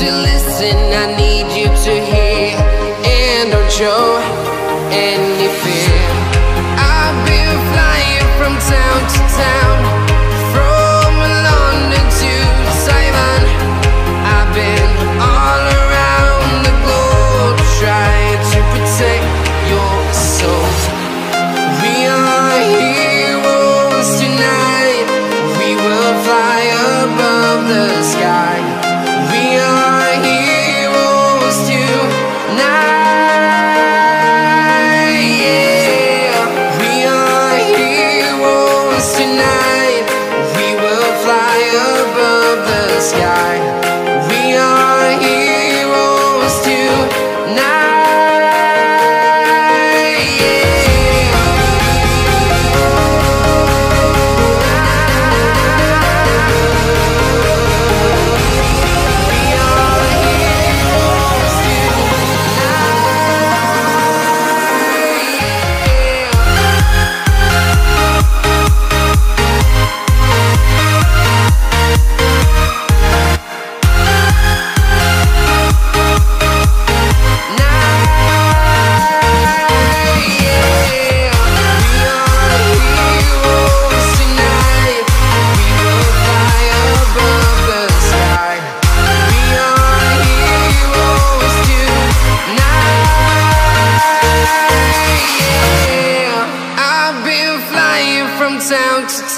to listen. I need.